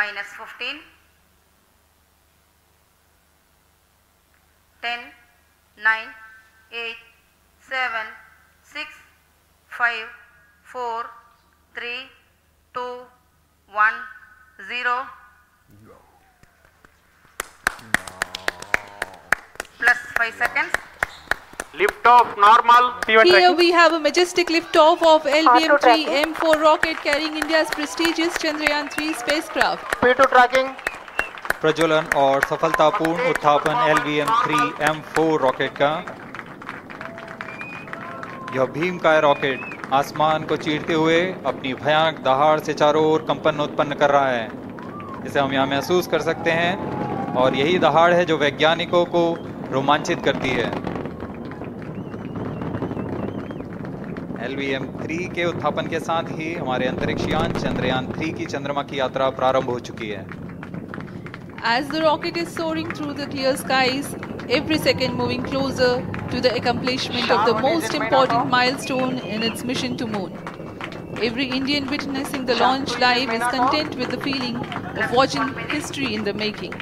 minus 15, 10, 9, 8, 7, 6, 5, 4, 3, 2, 1, 0. Plus 5 seconds. lift off normal. P1 here tracking. we have a majestic lift off of lbm3 m4 rocket carrying india's prestigious chandrayaan 3 spacecraft. P2 tracking. प्रज्वलन और सफलतापूर्ण उत्थापन L V M three M four rocket का। यह भीमकाय rocket आसमान को चीरते हुए अपनी भयानक दहाड़ से चारों ओर कंपन उत्पन्न कर रहा है। इसे हम यहाँ महसूस कर सकते हैं और यही दहाड़ है जो वैज्ञानिकों को रोमांचित करती है। एल वी एम थ्री के उत्थापन के साथ ही हमारे अंतरिक्ष यान चंद्रयान थ्री की चंद्रमा की यात्रा प्रारंभ हो चुकी है As the rocket is soaring through the clear skies, every second moving closer to the accomplishment of the most important milestone in its mission to moon. Every Indian witnessing the launch live is content with the feeling of watching history in the making.